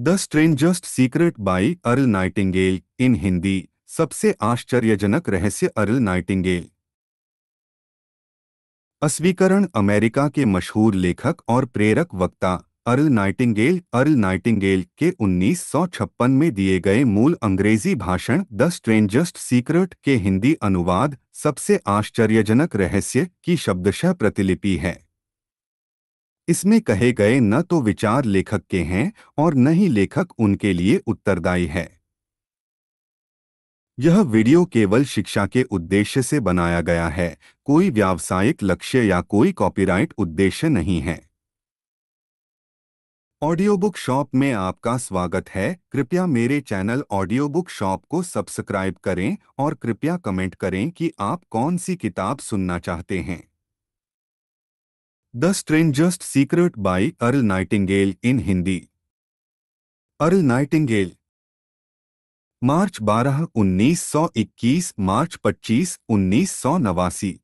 The strangest secret by Earl Nightingale in Hindi सबसे आश्चर्यजनक रहस्य अर्ल नाइटिंगेल अस्वीकरण अमेरिका के मशहूर लेखक और प्रेरक वक्ता अर्ल नाइटिंगेल अर्ल नाइटिंगेल के 1956 में दिए गए मूल अंग्रेज़ी भाषण द स्ट्रेंजस्ट सीक्रेट के हिंदी अनुवाद सबसे आश्चर्यजनक रहस्य की शब्दशः प्रतिलिपि है। इसमें कहे गए न तो विचार लेखक के हैं और न ही लेखक उनके लिए उत्तरदायी है। यह वीडियो केवल शिक्षा के उद्देश्य से बनाया गया है, कोई व्यावसायिक लक्ष्य या कोई कॉपीराइट उद्देश्य नहीं है। ऑडियो बुक शॉप में आपका स्वागत है, कृपया मेरे चैनल ऑडियो बुक शॉप को सब्सक्राइब करें और कृपया कमेंट करें कि आप कौन सी किताब सुनना चाहते हैं। The strangest secret by Earl Nightingale in Hindi Earl Nightingale March 12 1921 March 25 उन्नीस सौ नवासी.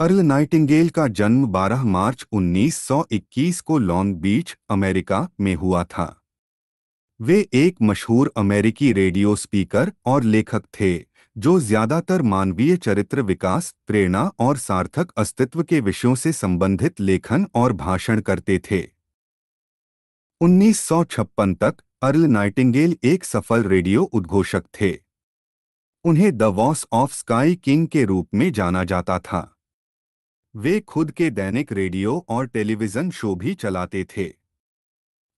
अर्ल नाइटिंगेल का जन्म 12 मार्च 1921 को लॉन्ग बीच अमेरिका में हुआ था। वे एक मशहूर अमेरिकी रेडियो स्पीकर और लेखक थे। जो ज़्यादातर मानवीय चरित्र विकास, प्रेरणा और सार्थक अस्तित्व के विषयों से संबंधित लेखन और भाषण करते थे। 1956 तक अर्ल नाइटिंगेल एक सफल रेडियो उद्घोषक थे। उन्हें the voice of sky king के रूप में जाना जाता था। वे खुद के दैनिक रेडियो और टेलीविज़न शो भी चलाते थे।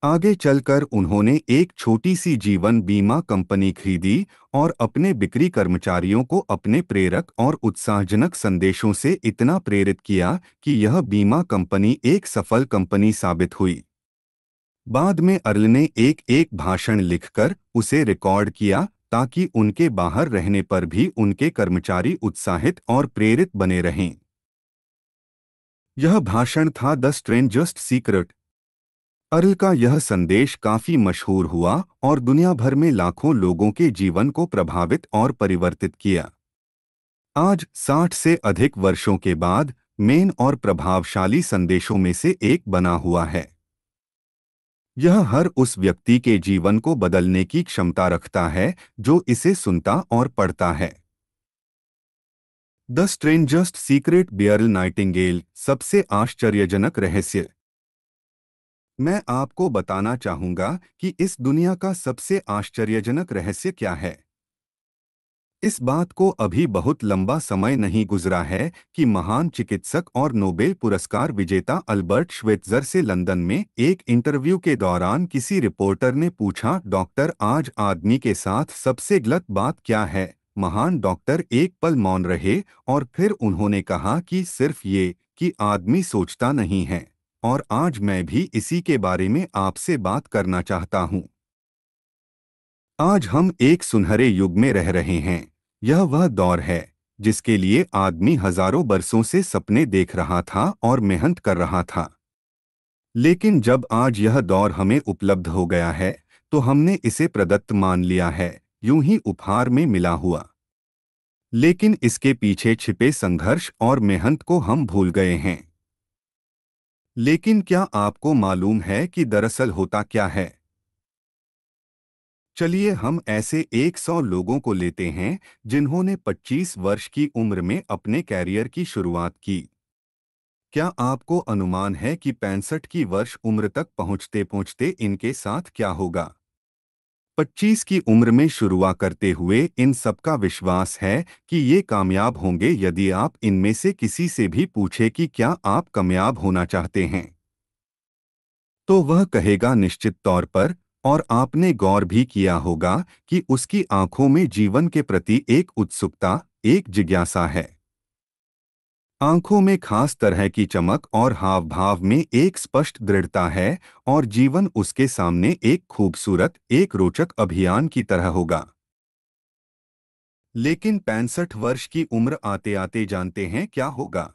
आगे चलकर उन्होंने एक छोटी सी जीवन बीमा कंपनी खरीदी और अपने बिक्री कर्मचारियों को अपने प्रेरक और उत्साहजनक संदेशों से इतना प्रेरित किया कि यह बीमा कंपनी एक सफल कंपनी साबित हुई। बाद में अर्ल ने एक एक भाषण लिखकर उसे रिकॉर्ड किया ताकि उनके बाहर रहने पर भी उनके कर्मचारी उत्साहित और प्रेरित बने रहें। यह भाषण था द स्ट्रेंजस्ट सीक्रेट। अर्ल का यह संदेश काफ़ी मशहूर हुआ और दुनिया भर में लाखों लोगों के जीवन को प्रभावित और परिवर्तित किया। आज 60 से अधिक वर्षों के बाद मेन और प्रभावशाली संदेशों में से एक बना हुआ है। यह हर उस व्यक्ति के जीवन को बदलने की क्षमता रखता है जो इसे सुनता और पढ़ता है। The strangest secret by Earl Nightingale सबसे आश्चर्यजनक रहस्य मैं आपको बताना चाहूँगा कि इस दुनिया का सबसे आश्चर्यजनक रहस्य क्या है। इस बात को अभी बहुत लंबा समय नहीं गुजरा है कि महान चिकित्सक और नोबेल पुरस्कार विजेता अल्बर्ट श्वेतजर से लंदन में एक इंटरव्यू के दौरान किसी रिपोर्टर ने पूछा, डॉक्टर, आज आदमी के साथ सबसे गलत बात क्या है? महान डॉक्टर एक पल मौन रहे और फिर उन्होंने कहा कि सिर्फ़ ये, कि आदमी सोचता नहीं है। और आज मैं भी इसी के बारे में आपसे बात करना चाहता हूँ। आज हम एक सुनहरे युग में रह रहे हैं। यह वह दौर है, जिसके लिए आदमी हज़ारों बरसों से सपने देख रहा था और मेहनत कर रहा था। लेकिन जब आज यह दौर हमें उपलब्ध हो गया है तो हमने इसे प्रदत्त मान लिया है, यूँ ही उपहार में मिला हुआ। लेकिन इसके पीछे छिपे संघर्ष और मेहनत को हम भूल गए हैं। लेकिन क्या आपको मालूम है कि दरअसल होता क्या है? चलिए हम ऐसे 100 लोगों को लेते हैं, जिन्होंने 25 वर्ष की उम्र में अपने कैरियर की शुरुआत की। क्या आपको अनुमान है कि पैंसठ की वर्ष उम्र तक पहुँचते पहुँचते इनके साथ क्या होगा? 25 की उम्र में शुरुआत करते हुए इन सबका विश्वास है कि ये कामयाब होंगे यदि आप इनमें से किसी से भी पूछे कि क्या आप कामयाब होना चाहते हैं। तो वह कहेगा निश्चित तौर पर, और आपने गौर भी किया होगा कि उसकी आँखों में जीवन के प्रति एक उत्सुकता, एक जिज्ञासा है। आँखों में खास तरह की चमक और हाव भाव में एक स्पष्ट दृढ़ता है और जीवन उसके सामने एक खूबसूरत, एक रोचक अभियान की तरह होगा। लेकिन पैंसठ वर्ष की उम्र आते आते जानते हैं क्या होगा?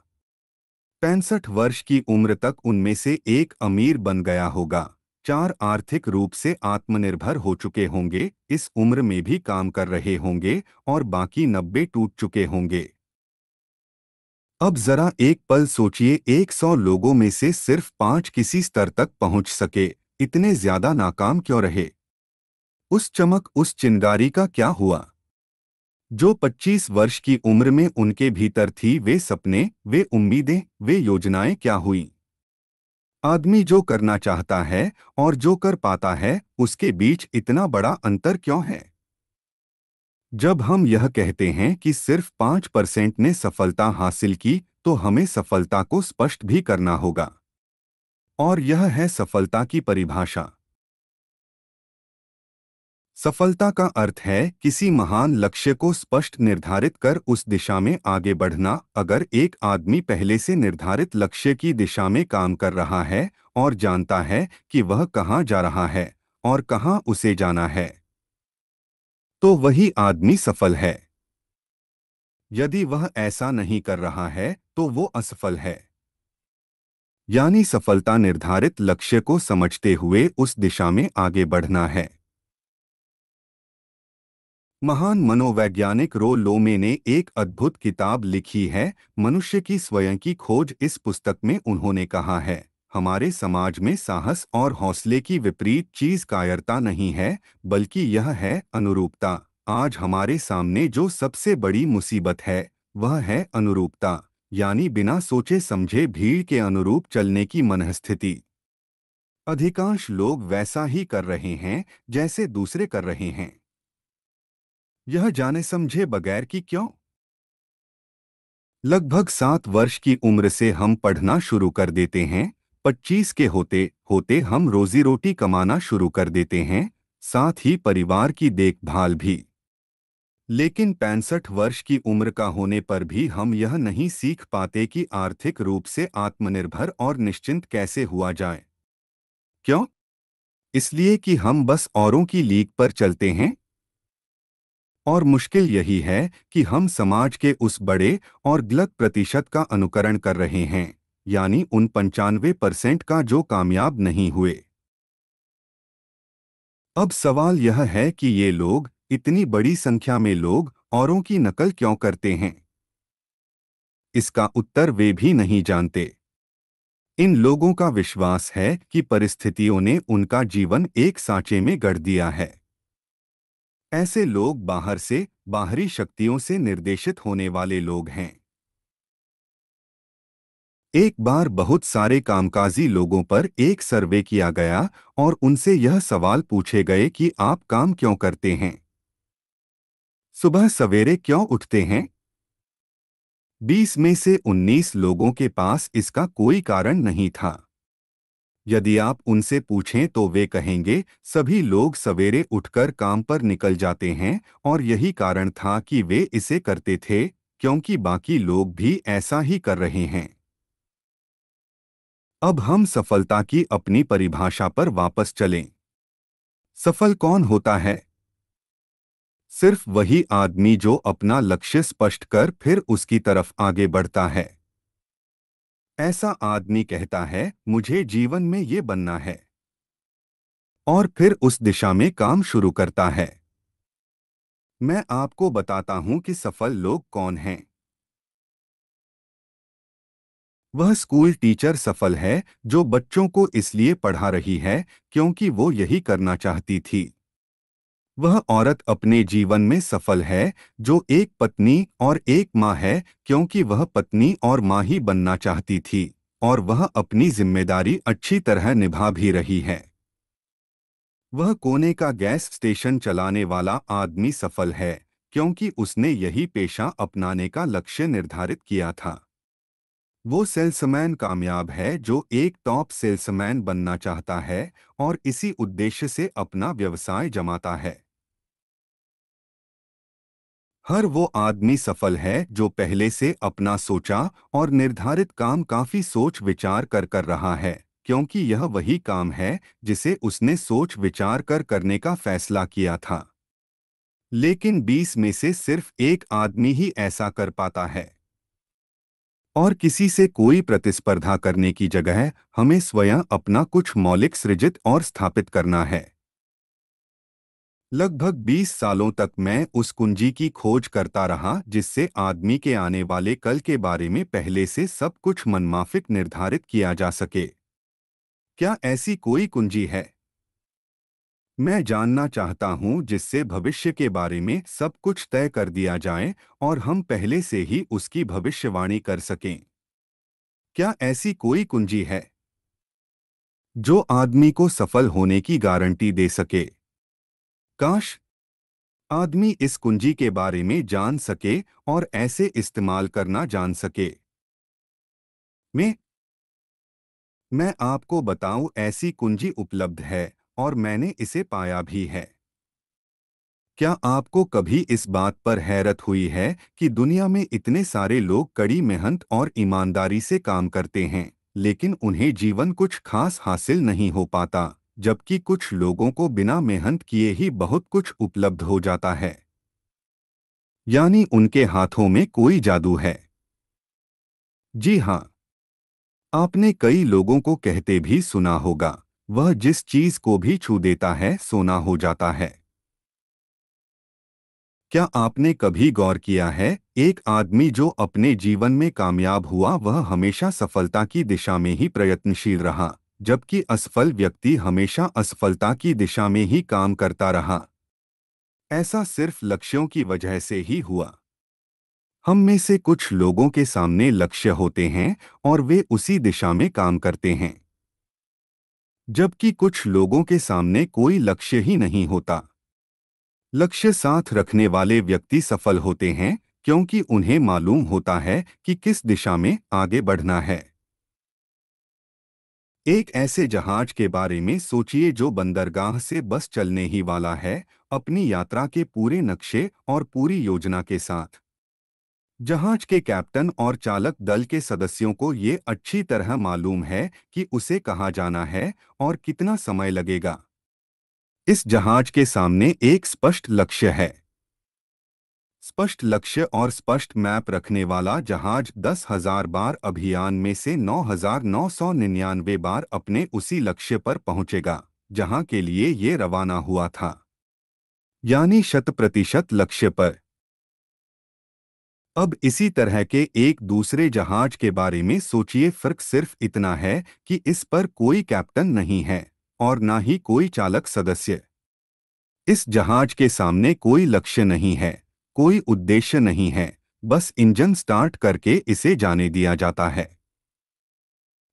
पैंसठ वर्ष की उम्र तक उनमें से एक अमीर बन गया होगा। चार आर्थिक रूप से आत्मनिर्भर हो चुके होंगे, इस उम्र में भी काम कर रहे होंगे और बाकी नब्बे टूट चुके होंगे। अब जरा एक पल सोचिए, एक सौ लोगों में से सिर्फ़ पाँच किसी स्तर तक पहुँच सके। इतने ज़्यादा नाकाम क्यों रहे? उस चमक, उस चिंगारी का क्या हुआ? जो 25 वर्ष की उम्र में उनके भीतर थी, वे सपने, वे उम्मीदें, वे योजनाएँ क्या हुई? आदमी जो करना चाहता है और जो कर पाता है, उसके बीच इतना बड़ा अंतर क्यों है? जब हम यह कहते हैं कि सिर्फ़ पाँच परसेंट ने सफलता हासिल की तो हमें सफलता को स्पष्ट भी करना होगा। और यह है सफलता की परिभाषा। सफलता का अर्थ है किसी महान लक्ष्य को स्पष्ट निर्धारित कर उस दिशा में आगे बढ़ना, अगर एक आदमी पहले से निर्धारित लक्ष्य की दिशा में काम कर रहा है और जानता है कि वह कहाँ जा रहा है और कहाँ उसे जाना है। तो वही आदमी सफल है। यदि वह ऐसा नहीं कर रहा है तो वो असफल है। यानी सफलता निर्धारित लक्ष्य को समझते हुए उस दिशा में आगे बढ़ना है। महान मनोवैज्ञानिक रो लोमे ने एक अद्भुत किताब लिखी है, मनुष्य की स्वयं की खोज इस पुस्तक में उन्होंने कहा है। हमारे समाज में साहस और हौसले की विपरीत चीज़ कायरता नहीं है, बल्कि यह है अनुरूपता। आज हमारे सामने जो सबसे बड़ी मुसीबत है, वह है अनुरूपता, यानी बिना सोचे समझे भीड़ के अनुरूप चलने की मनस्थिति। अधिकांश लोग वैसा ही कर रहे हैं, जैसे दूसरे कर रहे हैं। यह जाने समझे बगैर कि क्यों? लगभग सात वर्ष की उम्र से हम पढ़ना शुरू कर देते हैं पच्चीस के होते होते हम रोजी रोटी कमाना शुरू कर देते हैं, साथ ही परिवार की देखभाल भी। लेकिन पैंसठ वर्ष की उम्र का होने पर भी हम यह नहीं सीख पाते कि आर्थिक रूप से आत्मनिर्भर और निश्चिंत कैसे हुआ जाए। क्यों? इसलिए कि हम बस औरों की लीक पर चलते हैं। और मुश्किल यही है कि हम समाज के उस बड़े और गलत प्रतिशत का अनुकरण कर रहे हैं। यानी उन पंचानवे परसेंट का जो कामयाब नहीं हुए। अब सवाल यह है कि ये लोग, इतनी बड़ी संख्या में लोग, औरों की नकल क्यों करते हैं? इसका उत्तर वे भी नहीं जानते। इन लोगों का विश्वास है कि परिस्थितियों ने उनका जीवन एक सांचे में गढ़ दिया है। ऐसे लोग बाहर से, बाहरी शक्तियों से निर्देशित होने वाले लोग हैं। एक बार बहुत सारे कामकाजी लोगों पर एक सर्वे किया गया और उनसे यह सवाल पूछे गए कि आप काम क्यों करते हैं? सुबह सवेरे क्यों उठते हैं? बीस में से उन्नीस लोगों के पास इसका कोई कारण नहीं था। यदि आप उनसे पूछें तो वे कहेंगे, सभी लोग सवेरे उठकर काम पर निकल जाते हैं और यही कारण था कि वे इसे करते थे, क्योंकि बाकी लोग भी ऐसा ही कर रहे हैं। अब हम सफलता की अपनी परिभाषा पर वापस चलें। सफल कौन होता है? सिर्फ़ वही आदमी जो अपना लक्ष्य स्पष्ट कर फिर उसकी तरफ़ आगे बढ़ता है। ऐसा आदमी कहता है, मुझे जीवन में ये बनना है। और फिर उस दिशा में काम शुरू करता है। मैं आपको बताता हूँ कि सफल लोग कौन हैं। वह स्कूल टीचर सफल है, जो बच्चों को इसलिए पढ़ा रही है, क्योंकि वो यही करना चाहती थी। वह औरत अपने जीवन में सफल है, जो एक पत्नी और एक माँ है, क्योंकि वह पत्नी और माँ ही बनना चाहती थी, और वह अपनी ज़िम्मेदारी अच्छी तरह निभा भी रही है। वह कोने का गैस स्टेशन चलाने वाला आदमी सफल है, क्योंकि उसने यही पेशा अपनाने का लक्ष्य निर्धारित किया था। वो सेल्समैन कामयाब है जो एक टॉप सेल्समैन बनना चाहता है और इसी उद्देश्य से अपना व्यवसाय जमाता है। हर वो आदमी सफल है जो पहले से अपना सोचा और निर्धारित काम काफ़ी सोच विचार कर कर रहा है, क्योंकि यह वही काम है जिसे उसने सोच विचार कर करने का फैसला किया था। लेकिन बीस में से सिर्फ़ एक आदमी ही ऐसा कर पाता है। और किसी से कोई प्रतिस्पर्धा करने की जगह हमें स्वयं अपना कुछ मौलिक सृजित और स्थापित करना है। लगभग 20 सालों तक मैं उस कुंजी की खोज करता रहा जिससे आदमी के आने वाले कल के बारे में पहले से सब कुछ मनमाफिक निर्धारित किया जा सके। क्या ऐसी कोई कुंजी है? मैं जानना चाहता हूँ जिससे भविष्य के बारे में सब कुछ तय कर दिया जाए और हम पहले से ही उसकी भविष्यवाणी कर सकें। क्या ऐसी कोई कुंजी है? जो आदमी को सफल होने की गारंटी दे सके। काश आदमी इस कुंजी के बारे में जान सके और ऐसे इस्तेमाल करना जान सके। मैं मैं आपको बताऊँ ऐसी कुंजी उपलब्ध है। और मैंने इसे पाया भी है। क्या आपको कभी इस बात पर हैरत हुई है कि दुनिया में इतने सारे लोग कड़ी मेहनत और ईमानदारी से काम करते हैं, लेकिन उन्हें जीवन कुछ खास हासिल नहीं हो पाता, जबकि कुछ लोगों को बिना मेहनत किए ही बहुत कुछ उपलब्ध हो जाता है? यानी उनके हाथों में कोई जादू है? जी हाँ। आपने कई लोगों को कहते भी सुना होगा। वह जिस चीज़ को भी छू देता है, सोना हो जाता है। क्या आपने कभी गौर किया है, एक आदमी जो अपने जीवन में कामयाब हुआ, वह हमेशा सफलता की दिशा में ही प्रयत्नशील रहा, जबकि असफल व्यक्ति हमेशा असफलता की दिशा में ही काम करता रहा? ऐसा सिर्फ़ लक्ष्यों की वजह से ही हुआ। हम में से कुछ लोगों के सामने लक्ष्य होते हैं, और वे उसी दिशा में काम करते हैं। जबकि कुछ लोगों के सामने कोई लक्ष्य ही नहीं होता। लक्ष्य साथ रखने वाले व्यक्ति सफल होते हैं, क्योंकि उन्हें मालूम होता है कि किस दिशा में आगे बढ़ना है। एक ऐसे जहाज़ के बारे में सोचिए जो बंदरगाह से बस चलने ही वाला है, अपनी यात्रा के पूरे नक्शे और पूरी योजना के साथ। जहाज़ के कैप्टन और चालक दल के सदस्यों को ये अच्छी तरह मालूम है कि उसे कहाँ जाना है और कितना समय लगेगा। इस जहाज़ के सामने एक स्पष्ट लक्ष्य है। स्पष्ट लक्ष्य और स्पष्ट मैप रखने वाला जहाज़ दस हज़ार बार अभियान में से नौ हज़ार नौ सौ निन्यानवे बार अपने उसी लक्ष्य पर पहुंचेगा, जहाँ के लिए ये रवाना हुआ था। यानी शत प्रतिशत लक्ष्य पर। अब इसी तरह के एक दूसरे जहाज़ के बारे में सोचिए, फ़र्क सिर्फ़ इतना है कि इस पर कोई कैप्टन नहीं है और ना ही कोई चालक सदस्य। इस जहाज़ के सामने कोई लक्ष्य नहीं है, कोई उद्देश्य नहीं है, बस इंजन स्टार्ट करके इसे जाने दिया जाता है।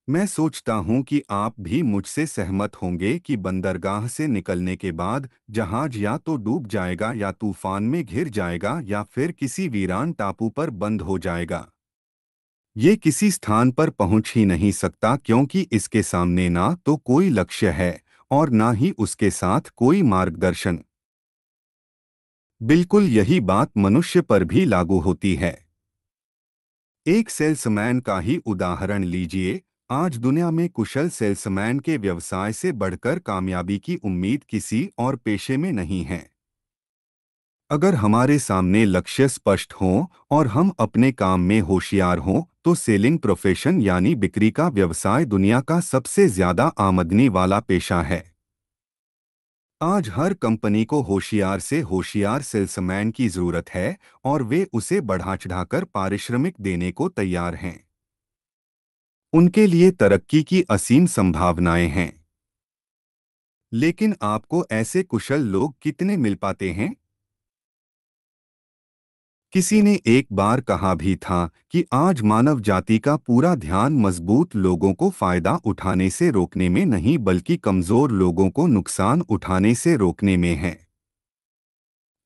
मैं सोचता हूँ कि आप भी मुझसे सहमत होंगे कि बंदरगाह से निकलने के बाद जहाज़ या तो डूब जाएगा या तूफ़ान में घिर जाएगा या फिर किसी वीरान टापू पर बंद हो जाएगा। ये किसी स्थान पर पहुँच ही नहीं सकता क्योंकि इसके सामने ना तो कोई लक्ष्य है और ना ही उसके साथ कोई मार्गदर्शन। बिल्कुल यही बात मनुष्य पर भी लागू होती है। एक सेल्समैन का ही उदाहरण लीजिए आज दुनिया में कुशल सेल्समैन के व्यवसाय से बढ़कर कामयाबी की उम्मीद किसी और पेशे में नहीं है। अगर हमारे सामने लक्ष्य स्पष्ट हो और हम अपने काम में होशियार हों तो सेलिंग प्रोफेशन यानी बिक्री का व्यवसाय दुनिया का सबसे ज़्यादा आमदनी वाला पेशा है। आज हर कंपनी को होशियार से होशियार सेल्समैन की ज़रूरत है और वे उसे बढ़ा चढ़ाकर पारिश्रमिक देने को तैयार हैं। उनके लिए तरक्की की असीम संभावनाएँ हैं। लेकिन आपको ऐसे कुशल लोग कितने मिल पाते हैं? किसी ने एक बार कहा भी था कि आज मानव जाति का पूरा ध्यान मज़बूत लोगों को फ़ायदा उठाने से रोकने में नहीं, बल्कि कमज़ोर लोगों को नुकसान उठाने से रोकने में है।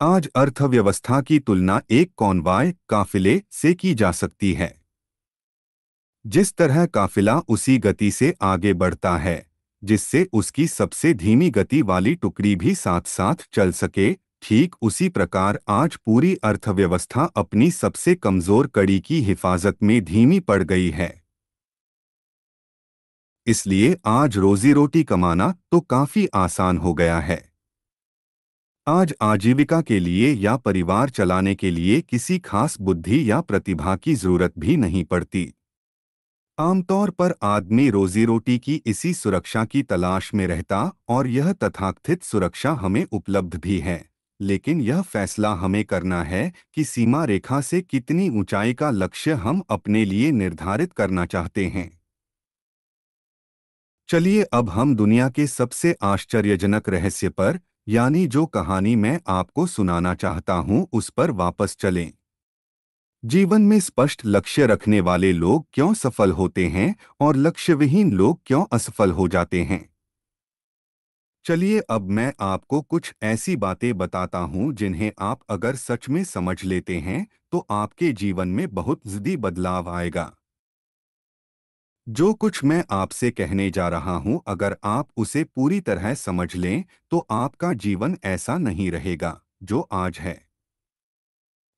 आज अर्थव्यवस्था की तुलना एक कौनवाय, काफिले से की जा सकती है। जिस तरह काफिला उसी गति से आगे बढ़ता है, जिससे उसकी सबसे धीमी गति वाली टुकड़ी भी साथ साथ चल सके, ठीक उसी प्रकार आज पूरी अर्थव्यवस्था अपनी सबसे कमज़ोर कड़ी की हिफाजत में धीमी पड़ गई है। इसलिए आज रोजी रोटी कमाना तो काफ़ी आसान हो गया है। आज आजीविका के लिए या परिवार चलाने के लिए किसी खास बुद्धि या प्रतिभा की ज़रूरत भी नहीं पड़ती। आमतौर पर आदमी रोजी रोटी की इसी सुरक्षा की तलाश में रहता और यह तथाकथित सुरक्षा हमें उपलब्ध भी है। लेकिन यह फैसला हमें करना है कि सीमा रेखा से कितनी ऊंचाई का लक्ष्य हम अपने लिए निर्धारित करना चाहते हैं। चलिए अब हम दुनिया के सबसे आश्चर्यजनक रहस्य पर, यानी जो कहानी मैं आपको सुनाना चाहता हूँ, उस पर वापस चलें। जीवन में स्पष्ट लक्ष्य रखने वाले लोग क्यों सफल होते हैं और लक्ष्यविहीन लोग क्यों असफल हो जाते हैं? चलिए अब मैं आपको कुछ ऐसी बातें बताता हूँ जिन्हें आप अगर सच में समझ लेते हैं तो आपके जीवन में बहुत जल्दी बदलाव आएगा। जो कुछ मैं आपसे कहने जा रहा हूँ, अगर आप उसे पूरी तरह समझ लें तो आपका जीवन ऐसा नहीं रहेगा जो आज है।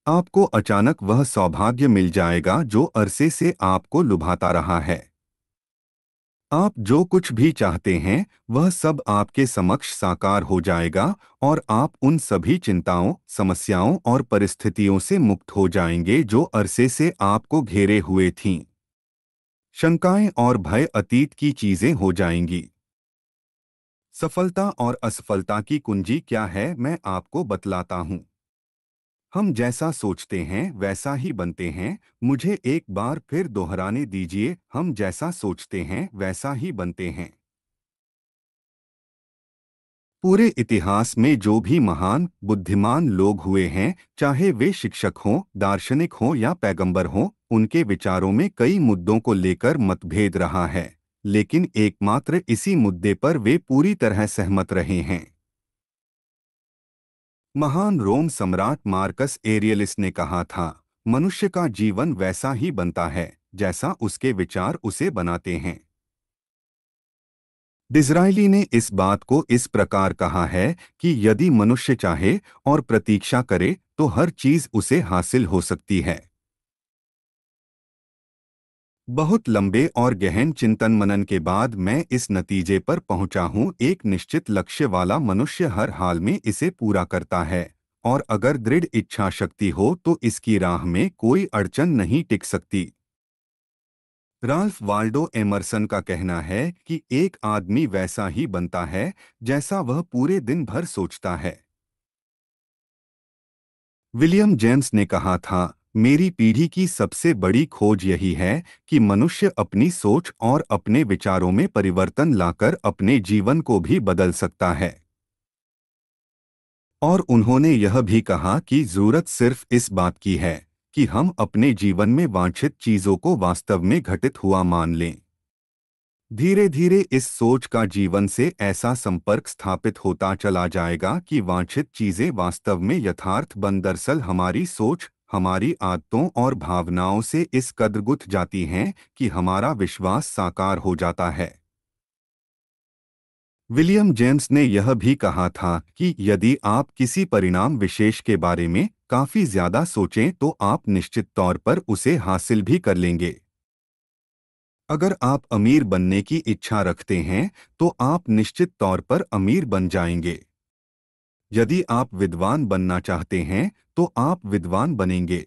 आपको अचानक वह सौभाग्य मिल जाएगा जो अरसे से आपको लुभाता रहा है। आप जो कुछ भी चाहते हैं, वह सब आपके समक्ष साकार हो जाएगा और आप उन सभी चिंताओं, समस्याओं और परिस्थितियों से मुक्त हो जाएँगे जो अरसे से आपको घेरे हुए थीं। शंकाएँ और भय अतीत की चीज़ें हो जाएँगी। सफलता और असफलता की कुंजी क्या है, मैं आपको बतलाता हूँ। हम जैसा सोचते हैं, वैसा ही बनते हैं। मुझे एक बार फिर दोहराने दीजिए, हम जैसा सोचते हैं, वैसा ही बनते हैं। पूरे इतिहास में जो भी महान, बुद्धिमान लोग हुए हैं, चाहे वे शिक्षक हों, दार्शनिक हों या पैगंबर हों, उनके विचारों में कई मुद्दों को लेकर मतभेद रहा है। लेकिन एकमात्र इसी मुद्दे पर वे पूरी तरह सहमत रहे हैं। महान रोम सम्राट मार्कस एरियलिस ने कहा था, मनुष्य का जीवन वैसा ही बनता है, जैसा उसके विचार उसे बनाते हैं। डिजराइली ने इस बात को इस प्रकार कहा है कि यदि मनुष्य चाहे और प्रतीक्षा करे तो हर चीज़ उसे हासिल हो सकती है। बहुत लंबे और गहन चिंतन मनन के बाद मैं इस नतीजे पर पहुँचा हूँ। एक निश्चित लक्ष्य वाला मनुष्य हर हाल में इसे पूरा करता है, और अगर दृढ़ इच्छा शक्ति हो तो इसकी राह में कोई अड़चन नहीं टिक सकती। राल्फ वाल्डो एमरसन का कहना है कि एक आदमी वैसा ही बनता है जैसा वह पूरे दिन भर सोचता है। विलियम जेम्स ने कहा था मेरी पीढ़ी की सबसे बड़ी खोज यही है कि मनुष्य अपनी सोच और अपने विचारों में परिवर्तन लाकर अपने जीवन को भी बदल सकता है। और उन्होंने यह भी कहा कि ज़रूरत सिर्फ़ इस बात की है कि हम अपने जीवन में वांछित चीज़ों को वास्तव में घटित हुआ मान लें। धीरे धीरे इस सोच का जीवन से ऐसा संपर्क स्थापित होता चला जाएगा कि वांछित चीज़ें वास्तव में यथार्थ बन दरअसल हमारी सोच हमारी आदतों और भावनाओं से इस कद्र गुथ जाती हैं कि हमारा विश्वास साकार हो जाता है। विलियम जेम्स ने यह भी कहा था कि यदि आप किसी परिणाम विशेष के बारे में काफ़ी ज़्यादा सोचें तो आप निश्चित तौर पर उसे हासिल भी कर लेंगे। अगर आप अमीर बनने की इच्छा रखते हैं तो आप निश्चित तौर पर अमीर बन जाएँगे। यदि आप विद्वान बनना चाहते हैं तो आप विद्वान बनेंगे।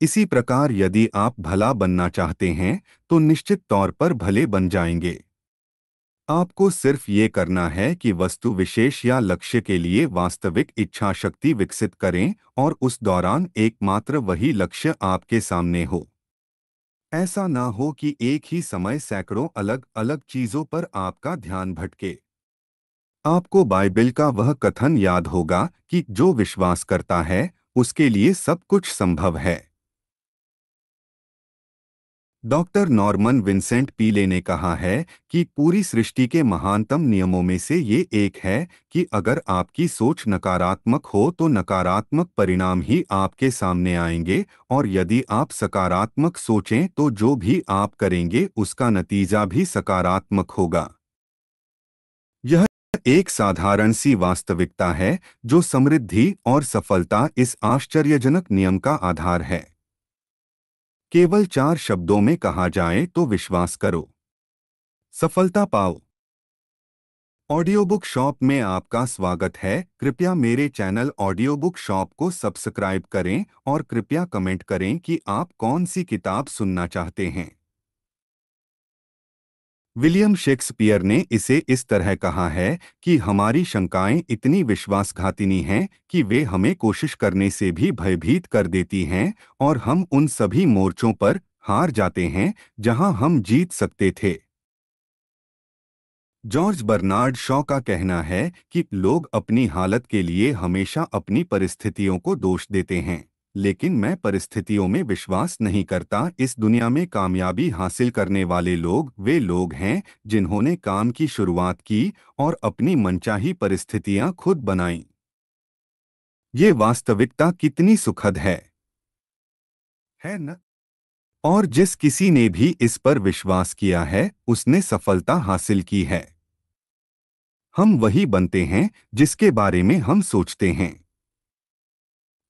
इसी प्रकार यदि आप भला बनना चाहते हैं तो निश्चित तौर पर भले बन जाएँगे। आपको सिर्फ़ ये करना है कि वस्तु विशेष या लक्ष्य के लिए वास्तविक इच्छा शक्ति विकसित करें और उस दौरान एकमात्र वही लक्ष्य आपके सामने हो। ऐसा ना हो कि एक ही समय सैकड़ों अलग अलग चीज़ों पर आपका ध्यान भटके। आपको बाइबिल का वह कथन याद होगा कि जो विश्वास करता है, उसके लिए सब कुछ संभव है। डॉक्टर नॉर्मन विंसेंट पीले ने कहा है कि पूरी सृष्टि के महानतम नियमों में से ये एक है कि अगर आपकी सोच नकारात्मक हो तो नकारात्मक परिणाम ही आपके सामने आएँगे और यदि आप सकारात्मक सोचें तो जो भी आप करेंगे उसका नतीजा भी सकारात्मक होगा। यह एक साधारण सी वास्तविकता है जो समृद्धि और सफलता इस आश्चर्यजनक नियम का आधार है। केवल चार शब्दों में कहा जाए तो विश्वास करो। सफलता पाओ। ऑडियो बुक शॉप में आपका स्वागत है। कृपया मेरे चैनल ऑडियो बुक शॉप को सब्सक्राइब करें और कृपया कमेंट करें कि आप कौन सी किताब सुनना चाहते हैं। विलियम शेक्सपियर ने इसे इस तरह कहा है कि हमारी शंकाएँ इतनी विश्वासघातिनी हैं कि वे हमें कोशिश करने से भी भयभीत कर देती हैं और हम उन सभी मोर्चों पर हार जाते हैं जहाँ हम जीत सकते थे। जॉर्ज बर्नार्ड शॉ का कहना है कि लोग अपनी हालत के लिए हमेशा अपनी परिस्थितियों को दोष देते हैं। लेकिन मैं परिस्थितियों में विश्वास नहीं करता। इस दुनिया में कामयाबी हासिल करने वाले लोग वे लोग हैं जिन्होंने काम की शुरुआत की और अपनी मनचाही परिस्थितियाँ खुद बनाई। ये वास्तविकता कितनी सुखद है। है न? और जिस किसी ने भी इस पर विश्वास किया है, उसने सफलता हासिल की है। हम वही बनते हैं जिसके बारे में हम सोचते हैं।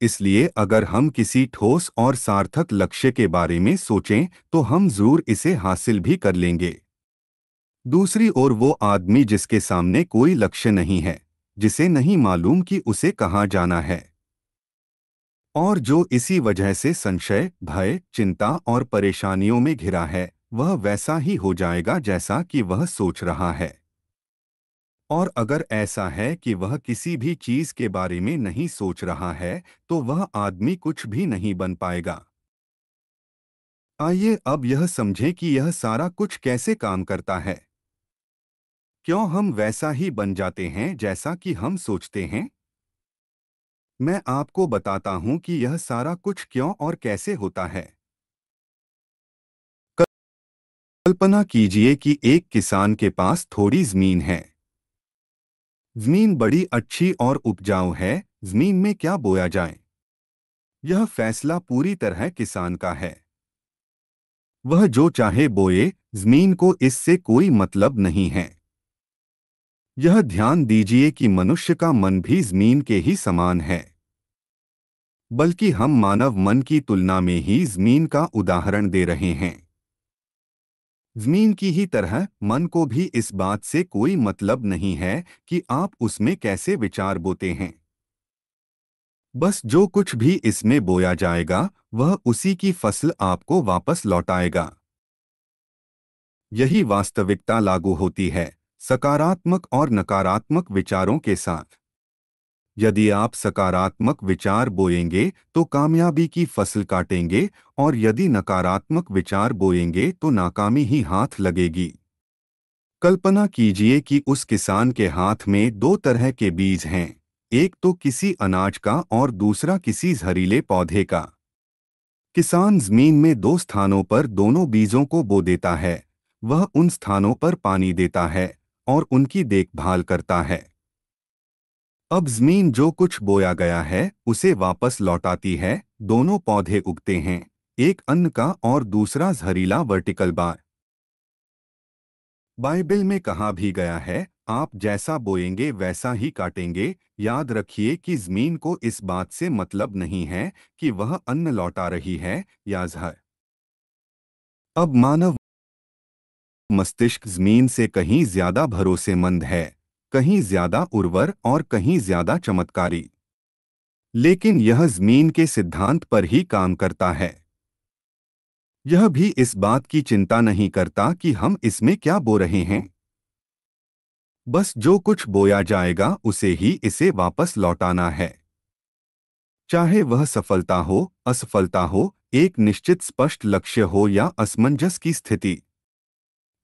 इसलिए अगर हम किसी ठोस और सार्थक लक्ष्य के बारे में सोचें तो हम ज़रूर इसे हासिल भी कर लेंगे। दूसरी ओर वो आदमी जिसके सामने कोई लक्ष्य नहीं है, जिसे नहीं मालूम कि उसे कहाँ जाना है। और जो इसी वजह से संशय, भय, चिंता और परेशानियों में घिरा है, वह वैसा ही हो जाएगा जैसा कि वह सोच रहा है। और अगर ऐसा है कि वह किसी भी चीज़ के बारे में नहीं सोच रहा है तो वह आदमी कुछ भी नहीं बन पाएगा। आइए अब यह समझें कि यह सारा कुछ कैसे काम करता है। क्यों हम वैसा ही बन जाते हैं जैसा कि हम सोचते हैं? मैं आपको बताता हूँ कि यह सारा कुछ क्यों और कैसे होता है। कल्पना कीजिए कि एक किसान के पास थोड़ी ज़मीन है। ज़मीन बड़ी, अच्छी और उपजाऊ है, ज़मीन में क्या बोया जाए? यह फैसला पूरी तरह किसान का है। वह जो चाहे बोए, ज़मीन को इससे कोई मतलब नहीं है। यह ध्यान दीजिए कि मनुष्य का मन भी ज़मीन के ही समान है। बल्कि हम मानव मन की तुलना में ही ज़मीन का उदाहरण दे रहे हैं। ज़मीन की ही तरह, मन को भी इस बात से कोई मतलब नहीं है कि आप उसमें कैसे विचार बोते हैं। बस जो कुछ भी इसमें बोया जाएगा, वह उसी की फ़सल आपको वापस लौटाएगा। यही वास्तविकता लागू होती है, सकारात्मक और नकारात्मक विचारों के साथ। यदि आप सकारात्मक विचार बोएँगे तो कामयाबी की फ़सल काटेंगे, और यदि नकारात्मक विचार बोएँगे तो नाकामी ही हाथ लगेगी। कल्पना कीजिए कि उस किसान के हाथ में दो तरह के बीज हैं, एक तो किसी अनाज का और दूसरा किसी जहरीले पौधे का। किसान ज़मीन में दो स्थानों पर दोनों बीजों को बो देता है, वह उन स्थानों पर पानी देता है, और उनकी देखभाल करता है। अब ज़मीन जो कुछ बोया गया है, उसे वापस लौटाती है, दोनों पौधे उगते हैं, एक अन्न का और दूसरा जहरीला वर्टिकल बार। बाइबल में कहा भी गया है, आप जैसा बोएँगे वैसा ही काटेंगे, याद रखिए कि ज़मीन को इस बात से मतलब नहीं है कि वह अन्न लौटा रही है या जहर। अब मानव मस्तिष्क ज़मीन से कहीं ज़्यादा भरोसेमंद है। कहीं ज़्यादा उर्वर और कहीं ज़्यादा चमत्कारी। लेकिन यह ज़मीन के सिद्धांत पर ही काम करता है। यह भी इस बात की चिंता नहीं करता कि हम इसमें क्या बो रहे हैं। बस जो कुछ बोया जाएगा उसे ही इसे वापस लौटाना है। चाहे वह सफलता हो, असफलता हो, एक निश्चित स्पष्ट लक्ष्य हो या असमंजस की स्थिति।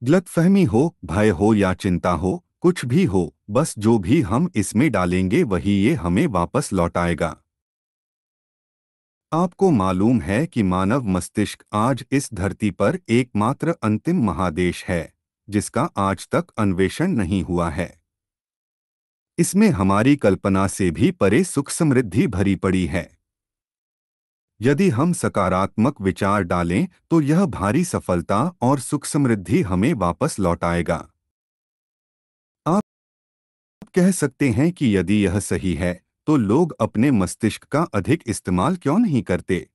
गलतफहमी हो, भय हो या चिंता हो कुछ भी हो, बस जो भी हम इसमें डालेंगे वही ये हमें वापस लौटाएगा। आपको मालूम है कि मानव मस्तिष्क आज इस धरती पर एकमात्र अंतिम महादेश है, जिसका आज तक अन्वेषण नहीं हुआ है। इसमें हमारी कल्पना से भी परे सुख समृद्धि भरी पड़ी है। यदि हम सकारात्मक विचार डालें तो यह भारी सफलता और सुख समृद्धि हमें वापस लौटाएगा। कह सकते हैं कि यदि यह सही है तो लोग अपने मस्तिष्क का अधिक इस्तेमाल क्यों नहीं करते?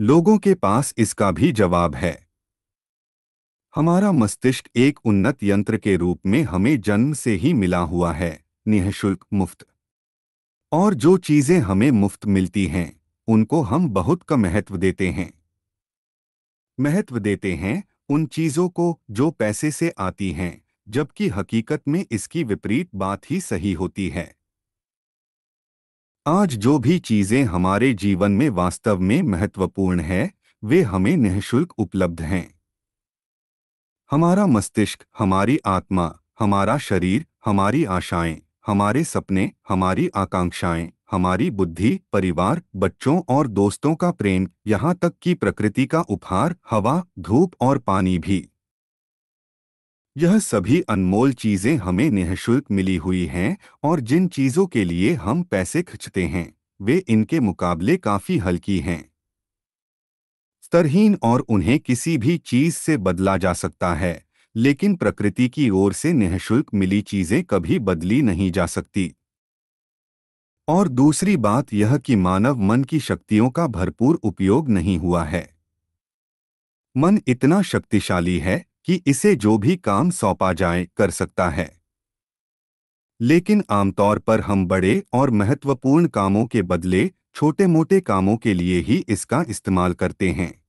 लोगों के पास इसका भी जवाब है। हमारा मस्तिष्क एक उन्नत यंत्र के रूप में हमें जन्म से ही मिला हुआ है, निःशुल्क मुफ़्त। और जो चीज़ें हमें मुफ़्त मिलती हैं, उनको हम बहुत कम महत्व देते हैं। महत्व देते हैं उन चीज़ों को जो पैसे से आती हैं। जबकि हकीकत में इसकी विपरीत बात ही सही होती है। आज जो भी चीज़ें हमारे जीवन में वास्तव में महत्वपूर्ण है, वे हमें निःशुल्क उपलब्ध हैं। हमारा मस्तिष्क, हमारी आत्मा, हमारा शरीर, हमारी आशाएँ, हमारे सपने, हमारी आकांक्षाएँ, हमारी बुद्धि, परिवार, बच्चों और दोस्तों का प्रेम, यहाँ तक कि प्रकृति का उपहार, हवा, धूप और पानी भी। यह सभी अनमोल चीज़ें हमें निःशुल्क मिली हुई हैं और जिन चीज़ों के लिए हम पैसे खर्चते हैं, वे इनके मुकाबले काफ़ी हल्की हैं। स्तरहीन और उन्हें किसी भी चीज़ से बदला जा सकता है, लेकिन प्रकृति की ओर से निःशुल्क मिली चीज़ें कभी बदली नहीं जा सकती। और दूसरी बात यह कि मानव मन की शक्तियों का भरपूर उपयोग नहीं हुआ है। मन इतना शक्तिशाली है कि इसे जो भी काम सौंपा जाए, कर सकता है। लेकिन आमतौर पर हम बड़े और महत्वपूर्ण कामों के बदले छोटे मोटे कामों के लिए ही इसका इस्तेमाल करते हैं।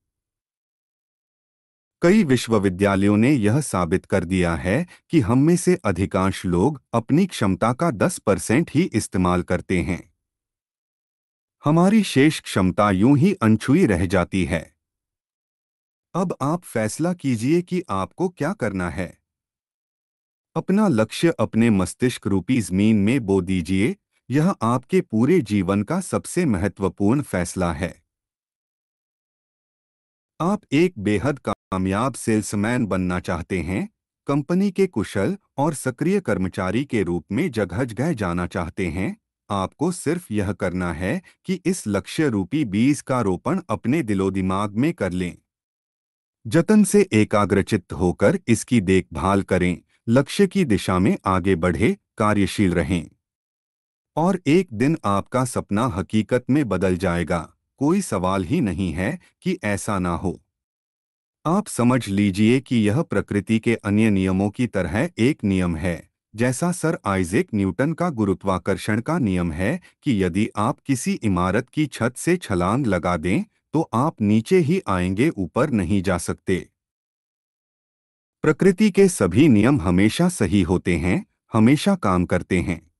कई विश्वविद्यालयों ने यह साबित कर दिया है कि हम में से अधिकांश लोग अपनी क्षमता का 10 परसेंट ही इस्तेमाल करते हैं। हमारी शेष क्षमता यूँ ही अनछुई रह जाती है। अब आप फैसला कीजिए कि आपको क्या करना है। अपना लक्ष्य अपने मस्तिष्क रूपी ज़मीन में बो दीजिए। यह आपके पूरे जीवन का सबसे महत्वपूर्ण फैसला है। आप एक बेहद कामयाब सेल्समैन बनना चाहते हैं। कंपनी के कुशल और सक्रिय कर्मचारी के रूप में जगह जगह जाना चाहते हैं। आपको सिर्फ़ यह करना है कि इस लक्ष्य रूपी बीज का रोपण अपने दिलो दिमाग में कर लें। जतन से एकाग्रचित्त होकर इसकी देखभाल करें, लक्ष्य की दिशा में आगे बढ़े, कार्यशील रहें। और एक दिन आपका सपना हकीकत में बदल जाएगा, कोई सवाल ही नहीं है कि ऐसा ना हो। आप समझ लीजिए कि यह प्रकृति के अन्य नियमों की तरह एक नियम है, जैसा सर आइजेक न्यूटन का गुरुत्वाकर्षण का नियम है कि यदि आप किसी इमारत की छत से छलांग लगा दें तो आप नीचे ही आएँगे, ऊपर नहीं जा सकते। प्रकृति के सभी नियम हमेशा सही होते हैं, हमेशा काम करते हैं।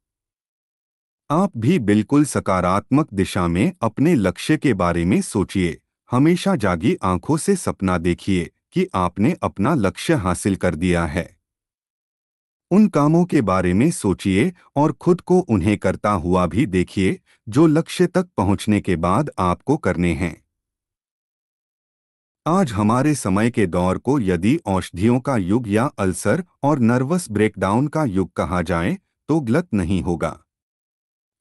आप भी बिल्कुल सकारात्मक दिशा में अपने लक्ष्य के बारे में सोचिए, हमेशा जागी आँखों से सपना देखिए कि आपने अपना लक्ष्य हासिल कर दिया है। उन कामों के बारे में सोचिए और खुद को उन्हें करता हुआ भी देखिए, जो लक्ष्य तक पहुँचने के बाद आपको करने हैं। आज हमारे समय के दौर को यदि औषधियों का युग या अल्सर और नर्वस ब्रेकडाउन का युग कहा जाए तो गलत नहीं होगा।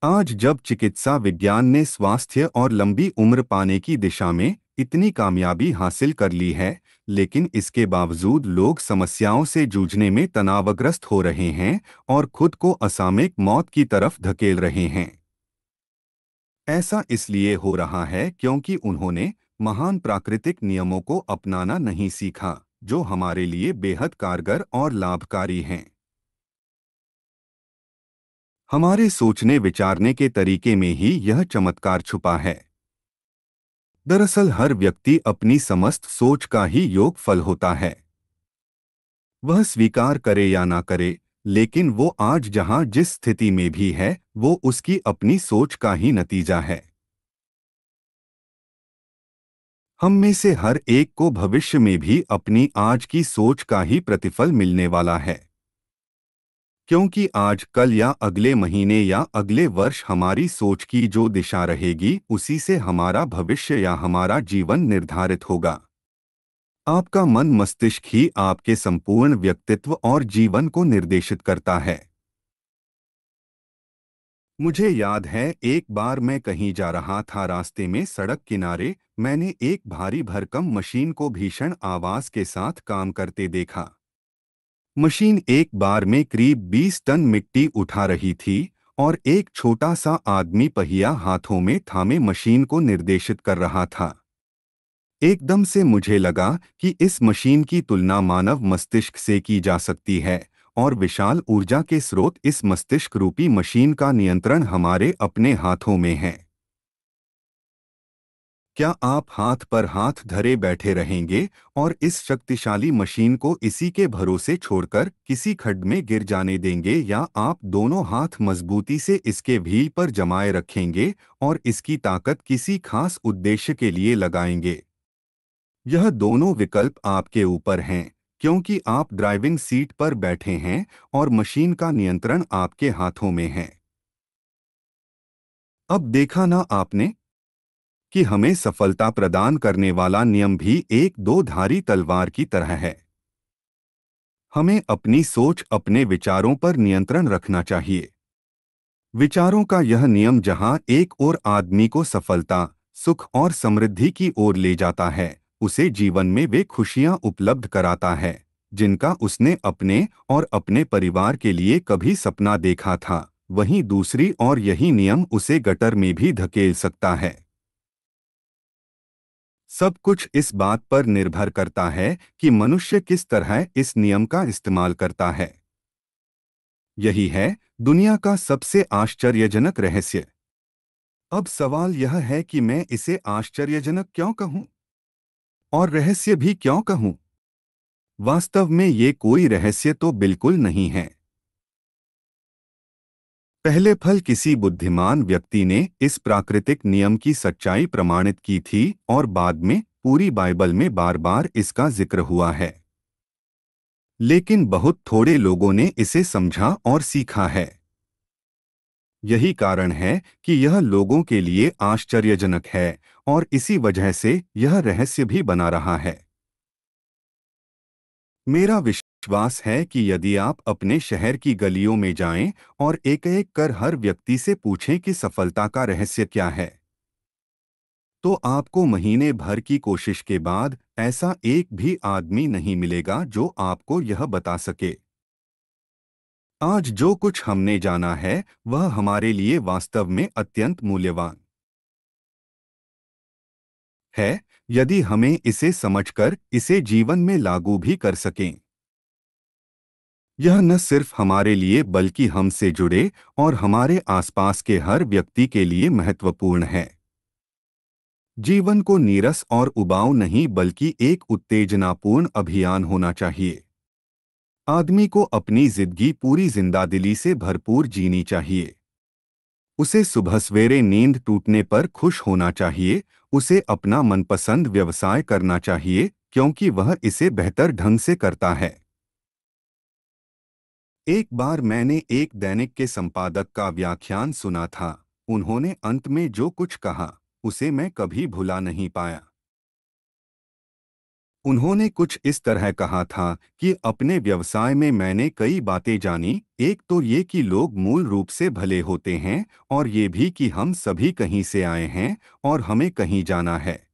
आज जब चिकित्सा विज्ञान ने स्वास्थ्य और लंबी उम्र पाने की दिशा में इतनी कामयाबी हासिल कर ली है, लेकिन इसके बावजूद लोग समस्याओं से जूझने में तनावग्रस्त हो रहे हैं और खुद को असामयिक मौत की तरफ़ धकेल रहे हैं। ऐसा इसलिए हो रहा है क्योंकि उन्होंने महान प्राकृतिक नियमों को अपनाना नहीं सीखा, जो हमारे लिए बेहद कारगर और लाभकारी हैं। हमारे सोचने विचारने के तरीके में ही यह चमत्कार छुपा है। दरअसल हर व्यक्ति अपनी समस्त सोच का ही योग फल होता है। वह स्वीकार करे या ना करे, लेकिन वो आज जहाँ जिस स्थिति में भी है, वो उसकी अपनी सोच का ही नतीजा है। हम में से हर एक को भविष्य में भी अपनी आज की सोच का ही प्रतिफल मिलने वाला है। क्योंकि आज कल या अगले महीने या अगले वर्ष हमारी सोच की जो दिशा रहेगी, उसी से हमारा भविष्य या हमारा जीवन निर्धारित होगा। आपका मन मस्तिष्क ही आपके संपूर्ण व्यक्तित्व और जीवन को निर्देशित करता है। मुझे याद है, एक बार मैं कहीं जा रहा था रास्ते में सड़क किनारे, मैंने एक भारी भरकम मशीन को भीषण आवाज़ के साथ काम करते देखा। मशीन एक बार में करीब 20 टन मिट्टी उठा रही थी और एक छोटा सा आदमी पहिया हाथों में थामे मशीन को निर्देशित कर रहा था। एकदम से मुझे लगा कि इस मशीन की तुलना मानव मस्तिष्क से की जा सकती है। और विशाल ऊर्जा के स्रोत इस मस्तिष्क रूपी मशीन का नियंत्रण हमारे अपने हाथों में है। क्या आप हाथ पर हाथ धरे बैठे रहेंगे और इस शक्तिशाली मशीन को इसी के भरोसे छोड़कर किसी खड्ड में गिर जाने देंगे या आप दोनों हाथ मजबूती से इसके भील पर जमाए रखेंगे और इसकी ताकत किसी खास उद्देश्य के लिए लगाएँगे? यह दोनों विकल्प आपके ऊपर हैं। क्योंकि आप ड्राइविंग सीट पर बैठे हैं और मशीन का नियंत्रण आपके हाथों में है। अब देखा ना आपने कि हमें सफलता प्रदान करने वाला नियम भी एक दो धारी तलवार की तरह है। हमें अपनी सोच, अपने विचारों पर नियंत्रण रखना चाहिए। विचारों का यह नियम जहाँ एक और आदमी को सफलता, सुख और समृद्धि की ओर ले जाता है उसे जीवन में वे खुशियाँ उपलब्ध कराता है, जिनका उसने अपने और अपने परिवार के लिए कभी सपना देखा था। वहीं दूसरी और यही नियम उसे गटर में भी धकेल सकता है। सब कुछ इस बात पर निर्भर करता है कि मनुष्य किस तरह इस नियम का इस्तेमाल करता है। यही है दुनिया का सबसे आश्चर्यजनक रहस्य। अब सवाल यह है कि मैं इसे आश्चर्यजनक क्यों कहूँ? और रहस्य भी क्यों कहूँ? वास्तव में ये कोई रहस्य तो बिल्कुल नहीं है। पहले फल किसी बुद्धिमान व्यक्ति ने इस प्राकृतिक नियम की सच्चाई प्रमाणित की थी और बाद में पूरी बाइबल में बार बार इसका ज़िक्र हुआ है। लेकिन बहुत थोड़े लोगों ने इसे समझा और सीखा है। यही कारण है कि यह लोगों के लिए आश्चर्यजनक है और इसी वजह से यह रहस्य भी बना रहा है। मेरा विश्वास है कि यदि आप अपने शहर की गलियों में जाएँ और एक एक कर हर व्यक्ति से पूछें कि सफलता का रहस्य क्या है तो आपको महीने भर की कोशिश के बाद ऐसा एक भी आदमी नहीं मिलेगा जो आपको यह बता सके। आज जो कुछ हमने जाना है, वह हमारे लिए वास्तव में अत्यंत मूल्यवान। है, यदि हमें इसे समझकर इसे जीवन में लागू भी कर सकें। यह न सिर्फ़ हमारे लिए बल्कि हमसे जुड़े और हमारे आसपास के हर व्यक्ति के लिए महत्वपूर्ण है। जीवन को नीरस और उबाऊ नहीं बल्कि एक उत्तेजनापूर्ण अभियान होना चाहिए। आदमी को अपनी ज़िंदगी पूरी जिंदादिली से भरपूर जीनी चाहिए। उसे सुबह सवेरे नींद टूटने पर खुश होना चाहिए उसे अपना मनपसंद व्यवसाय करना चाहिए, क्योंकि वह इसे बेहतर ढंग से करता है। एक बार मैंने एक दैनिक के संपादक का व्याख्यान सुना था। उन्होंने अंत में जो कुछ कहा, उसे मैं कभी भुला नहीं पाया। उन्होंने कुछ इस तरह कहा था कि अपने व्यवसाय में मैंने कई बातें जानी, एक तो ये कि लोग मूल रूप से भले होते हैं और ये भी कि हम सभी कहीं से आए हैं और हमें कहीं जाना है।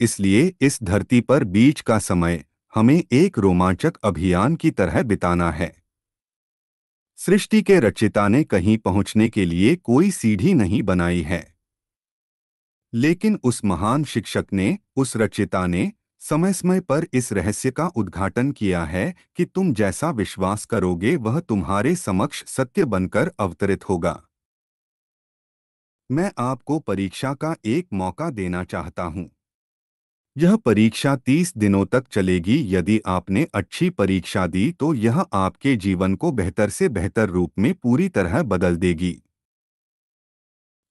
इसलिए इस धरती पर बीच का समय, हमें एक रोमांचक अभियान की तरह बिताना है। सृष्टि के रचिता ने कहीं पहुँचने के लिए कोई सीढ़ी नहीं बनाई है। लेकिन उस महान शिक्षक ने, उस रचिता ने समय समय पर इस रहस्य का उद्घाटन किया है कि तुम जैसा विश्वास करोगे, वह तुम्हारे समक्ष सत्य बनकर अवतरित होगा। मैं आपको परीक्षा का एक मौका देना चाहता हूँ। यह परीक्षा तीस दिनों तक चलेगी। यदि आपने अच्छी परीक्षा दी तो यह आपके जीवन को बेहतर से बेहतर रूप में पूरी तरह बदल देगी।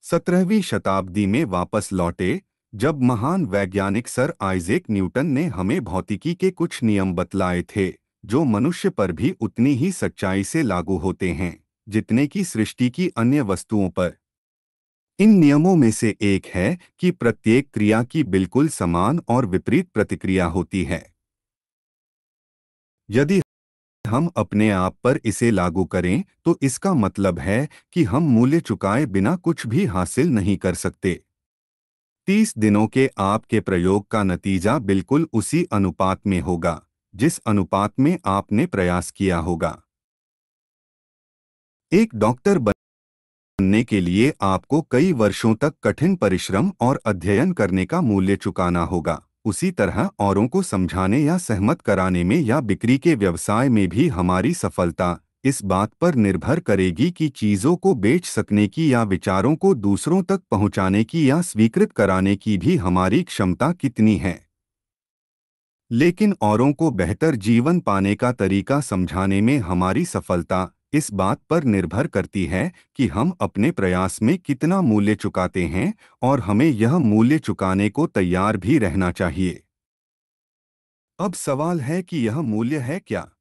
सत्रहवीं शताब्दी में वापस लौटे जब महान वैज्ञानिक सर आइजेक न्यूटन ने हमें भौतिकी के कुछ नियम बतलाए थे, जो मनुष्य पर भी उतनी ही सच्चाई से लागू होते हैं, जितने की सृष्टि की अन्य वस्तुओं पर। इन नियमों में से एक है कि प्रत्येक क्रिया की बिल्कुल समान और विपरीत प्रतिक्रिया होती है। यदि हम अपने आप पर इसे लागू करें तो इसका मतलब है कि हम मूल्य चुकाए बिना कुछ भी हासिल नहीं कर सकते। तीस दिनों के आपके प्रयोग का नतीजा बिल्कुल उसी अनुपात में होगा, जिस अनुपात में आपने प्रयास किया होगा। एक डॉक्टर बनने के लिए आपको कई वर्षों तक कठिन परिश्रम और अध्ययन करने का मूल्य चुकाना होगा, उसी तरह औरों को समझाने या सहमत कराने में या बिक्री के व्यवसाय में भी हमारी सफलता इस बात पर निर्भर करेगी कि चीज़ों को बेच सकने की या विचारों को दूसरों तक पहुँचाने की या स्वीकृत कराने की भी हमारी क्षमता कितनी है। लेकिन औरों को बेहतर जीवन पाने का तरीका समझाने में हमारी सफलता इस बात पर निर्भर करती है कि हम अपने प्रयास में कितना मूल्य चुकाते हैं और हमें यह मूल्य चुकाने को तैयार भी रहना चाहिए। अब सवाल है कि यह मूल्य है क्या?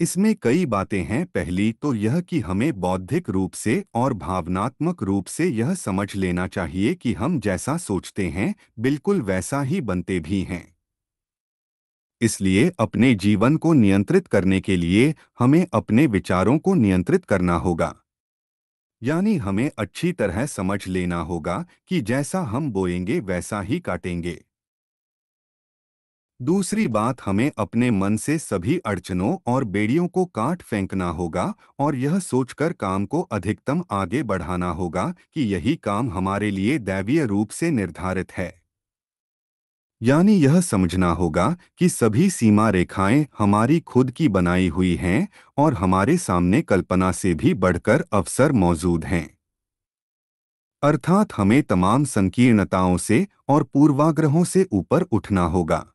इसमें कई बातें हैं। पहली तो यह कि हमें बौद्धिक रूप से और भावनात्मक रूप से यह समझ लेना चाहिए कि हम जैसा सोचते हैं, बिल्कुल वैसा ही बनते भी हैं। इसलिए अपने जीवन को नियंत्रित करने के लिए हमें अपने विचारों को नियंत्रित करना होगा। यानी हमें अच्छी तरह समझ लेना होगा कि जैसा हम बोएँगे, वैसा ही काटेंगे। दूसरी बात हमें अपने मन से सभी अड़चनों और बेड़ियों को काट फेंकना होगा और यह सोचकर काम को अधिकतम आगे बढ़ाना होगा कि यही काम हमारे लिए दैवीय रूप से निर्धारित है। यानी यह समझना होगा कि सभी सीमा रेखाएँ हमारी खुद की बनाई हुई हैं और हमारे सामने कल्पना से भी बढ़कर अवसर मौजूद हैं। अर्थात हमें तमाम संकीर्णताओं से और पूर्वाग्रहों से ऊपर उठना होगा।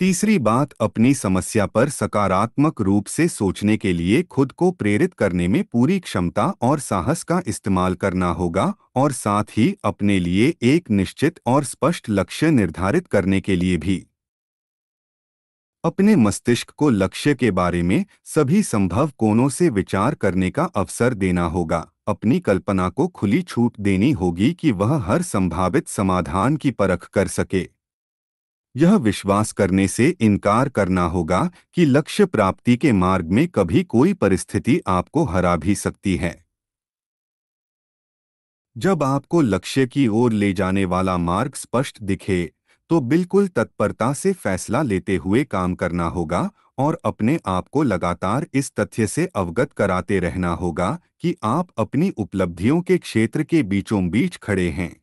तीसरी बात अपनी समस्या पर सकारात्मक रूप से सोचने के लिए खुद को प्रेरित करने में पूरी क्षमता और साहस का इस्तेमाल करना होगा और साथ ही अपने लिए एक निश्चित और स्पष्ट लक्ष्य निर्धारित करने के लिए भी। अपने मस्तिष्क को लक्ष्य के बारे में सभी संभव कोणों से विचार करने का अवसर देना होगा। अपनी कल्पना को खुली छूट देनी होगी कि वह हर संभावित समाधान की परख कर सके। यह विश्वास करने से इनकार करना होगा कि लक्ष्य प्राप्ति के मार्ग में कभी कोई परिस्थिति आपको हरा भी सकती है। जब आपको लक्ष्य की ओर ले जाने वाला मार्ग स्पष्ट दिखे तो बिल्कुल तत्परता से फैसला लेते हुए काम करना होगा और अपने आप को लगातार इस तथ्य से अवगत कराते रहना होगा कि आप अपनी उपलब्धियों के क्षेत्र के बीचों बीच खड़े हैं।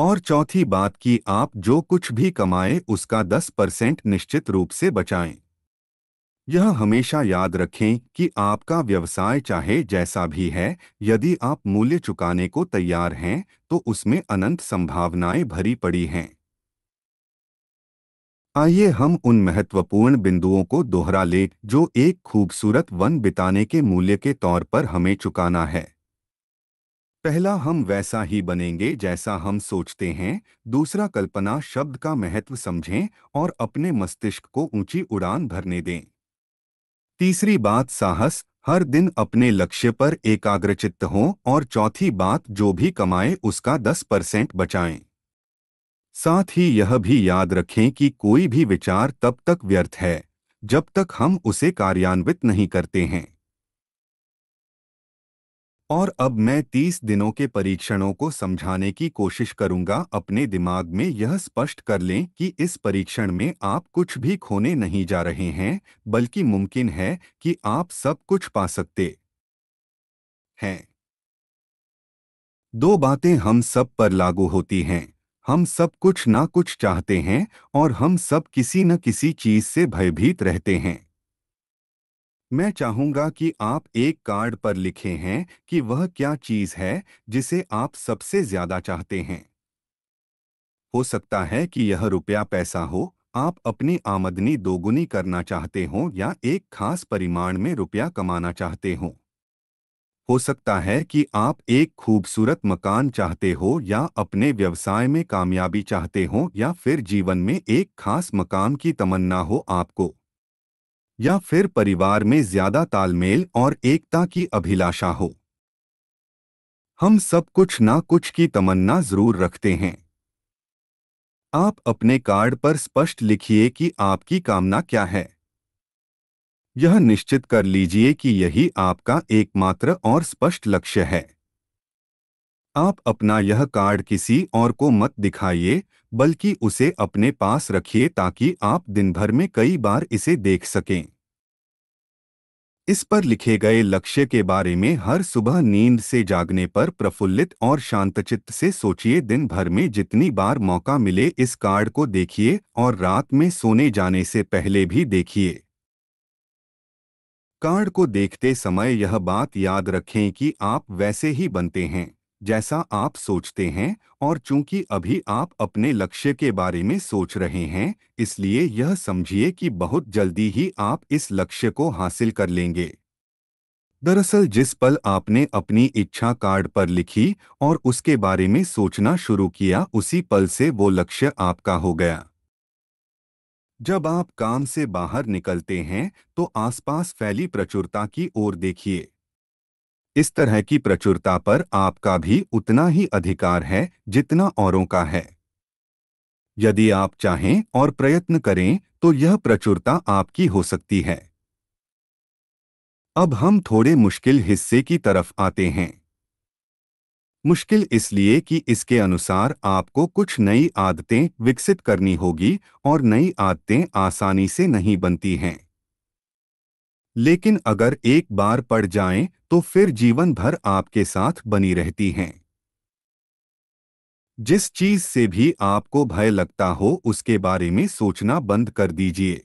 और चौथी बात कि आप जो कुछ भी कमाएँ, उसका 10 परसेंट निश्चित रूप से बचाएँ। यह हमेशा याद रखें कि आपका व्यवसाय चाहे जैसा भी है, यदि आप मूल्य चुकाने को तैयार हैं तो उसमें अनंत संभावनाएँ भरी पड़ी हैं। आइए हम उन महत्वपूर्ण बिंदुओं को दोहरा ले, जो एक खूबसूरत वन बिताने के मूल्य के तौर पर हमें चुकाना है। पहला हम वैसा ही बनेंगे जैसा हम सोचते हैं, दूसरा कल्पना शब्द का महत्व समझें और अपने मस्तिष्क को ऊँची उड़ान भरने दें। तीसरी बात, साहस, हर दिन अपने लक्ष्य पर एकाग्रचित्त हों और चौथी बात, जो भी कमाए उसका दस परसेंट बचाएँ। साथ ही यह भी याद रखें कि कोई भी विचार तब तक व्यर्थ है, जब तक हम उसे कार्यान्वित नहीं करते हैं। और अब मैं तीस दिनों के परीक्षणों को समझाने की कोशिश करूँगा। अपने दिमाग में यह स्पष्ट कर लें कि इस परीक्षण में आप कुछ भी खोने नहीं जा रहे हैं, बल्कि मुमकिन है कि आप सब कुछ पा सकते हैं। दो बातें हम सब पर लागू होती हैं। हम सब कुछ ना कुछ चाहते हैं और हम सब किसी न किसी चीज़ से भयभीत रहते हैं। मैं चाहूँगा कि आप एक कार्ड पर लिखे हैं कि वह क्या चीज़ है जिसे आप सबसे ज़्यादा चाहते हैं। हो सकता है कि यह रुपया पैसा हो, आप अपनी आमदनी दोगुनी करना चाहते हो या एक खास परिमाण में रुपया कमाना चाहते हो। हो सकता है कि आप एक खूबसूरत मकान चाहते हो या अपने व्यवसाय में कामयाबी चाहते हो या फिर जीवन में एक खास मकाम की तमन्ना हो आपको। या फिर परिवार में ज़्यादा तालमेल और एकता की अभिलाषा हो। हम सब कुछ ना कुछ की तमन्ना ज़रूर रखते हैं। आप अपने कार्ड पर स्पष्ट लिखिए कि आपकी कामना क्या है। यह निश्चित कर लीजिए कि यही आपका एकमात्र और स्पष्ट लक्ष्य है। आप अपना यह कार्ड किसी और को मत दिखाइए बल्कि उसे अपने पास रखिए ताकि आप दिन भर में कई बार इसे देख सकें। इस पर लिखे गए लक्ष्य के बारे में हर सुबह नींद से जागने पर प्रफुल्लित और शांतचित्त से सोचिए दिन भर में जितनी बार मौका मिले इस कार्ड को देखिए और रात में सोने जाने से पहले भी देखिए। कार्ड को देखते समय यह बात याद रखें कि आप वैसे ही बनते हैं। जैसा आप सोचते हैं और चूँकि अभी आप अपने लक्ष्य के बारे में सोच रहे हैं, इसलिए यह समझिए कि बहुत जल्दी ही आप इस लक्ष्य को हासिल कर लेंगे। दरअसल जिस पल आपने अपनी इच्छा कार्ड पर लिखी और उसके बारे में सोचना शुरू किया, उसी पल से वो लक्ष्य आपका हो गया। जब आप काम से बाहर निकलते हैं तो आसपास फैली प्रचुरता की ओर देखिए। इस तरह की प्रचुरता पर आपका भी उतना ही अधिकार है जितना औरों का है। यदि आप चाहें और प्रयत्न करें तो यह प्रचुरता आपकी हो सकती है। अब हम थोड़े मुश्किल हिस्से की तरफ़ आते हैं। मुश्किल इसलिए कि इसके अनुसार आपको कुछ नई आदतें विकसित करनी होगी और नई आदतें आसानी से नहीं बनती हैं। लेकिन अगर एक बार पड़ जाएँ तो फिर जीवन भर आपके साथ बनी रहती हैं। जिस चीज़ से भी आपको भय लगता हो, उसके बारे में सोचना बंद कर दीजिए।